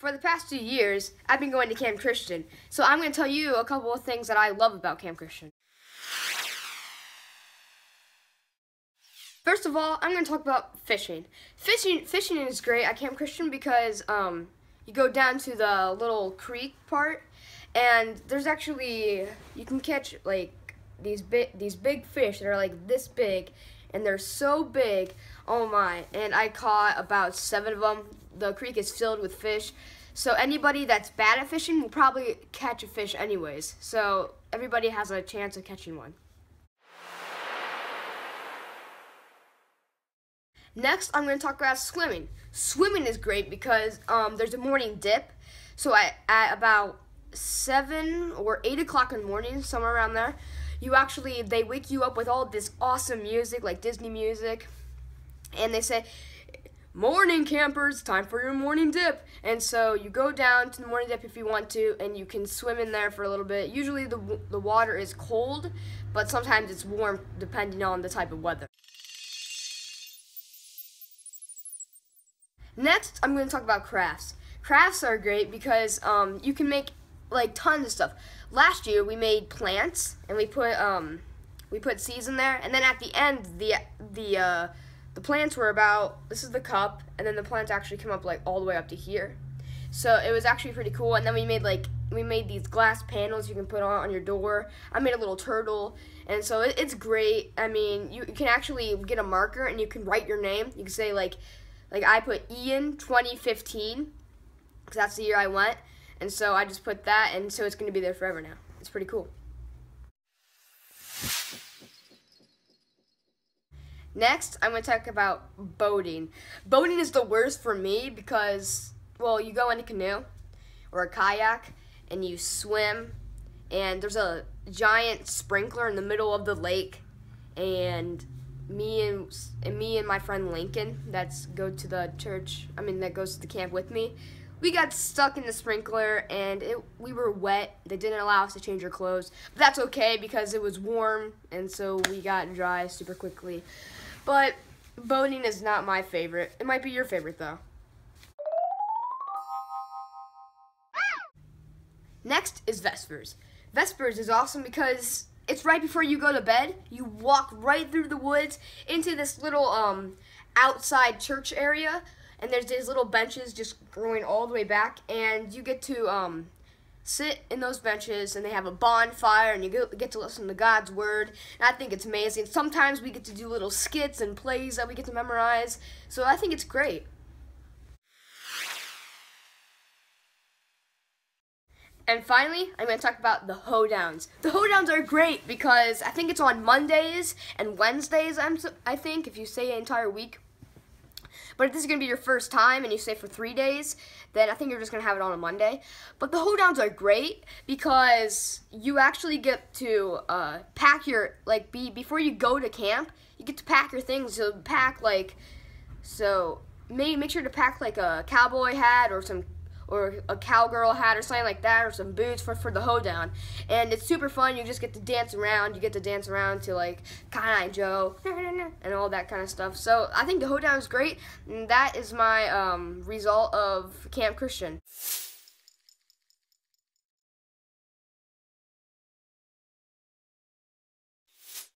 For the past two years, I've been going to Camp Christian, so I'm going to tell you a couple of things that I love about Camp Christian. First of all, I'm going to talk about fishing. Fishing fishing is great at Camp Christian because um, you go down to the little creek part, and there's actually you can catch like these big these big fish that are like this big, and they're so big. Oh my! And I caught about seven of them. The creek is filled with fish, so anybody that's bad at fishing will probably catch a fish anyways. So everybody has a chance of catching one. Next, I'm going to talk about swimming. Swimming is great because um, there's a morning dip. So I, at about 7 or 8 o'clock in the morning, somewhere around there, you actually, they wake you up with all this awesome music, like Disney music. And they say, morning campers, time for your morning dip. And so you go down to the morning dip if you want to, and you can swim in there for a little bit. Usually the, the water is cold, but sometimes it's warm depending on the type of weather. Next, I'm going to talk about crafts. Crafts are great because um, you can make like tons of stuff. Last year we made plants and we put um, we put seeds in there, and then at the end the the uh, the plants were about this is the cup, and then the plants actually come up like all the way up to here. So it was actually pretty cool. And then we made like we made these glass panels you can put on on your door. I made a little turtle, and so it, it's great. I mean, you, you can actually get a marker and you can write your name. You can say like like I put Ian 2015 because that's the year I went, and so I just put that, and so it's going to be there forever now. It's pretty cool. Next, I'm going to talk about boating. Boating is the worst for me because, well, you go in a canoe or a kayak and you swim, and there's a giant sprinkler in the middle of the lake, and me and, and me and my friend Lincoln that's go to the church. I mean that goes to the camp with me. We got stuck in the sprinkler and it we were wet. They didn't allow us to change our clothes. But that's okay because it was warm and so we got dry super quickly. But boating is not my favorite. It might be your favorite though. Next is Vespers. Vespers is awesome because it's right before you go to bed. You walk right through the woods into this little um, outside church area, and there's these little benches just growing all the way back, and you get to um, sit in those benches, and they have a bonfire, and you get to listen to God's word. And I think it's amazing. Sometimes we get to do little skits and plays that we get to memorize, so I think it's great. And finally, I'm going to talk about the hoedowns. The hoedowns are great because I think it's on Mondays and Wednesdays, I'm, I think, if you say an entire week. But if this is going to be your first time and you stay for three days, then I think you're just going to have it on a Monday. But the hoedowns are great because you actually get to uh, pack your, like, be before you go to camp, you get to pack your things. So pack, like, so make, make sure to pack, like, a cowboy hat or some or a cowgirl hat or something like that or some boots for, for the hoedown. And it's super fun. You just get to dance around. You get to dance around to like Eye Joe and all that kind of stuff. So I think the hoedown is great. And that is my um, result of Camp Christian.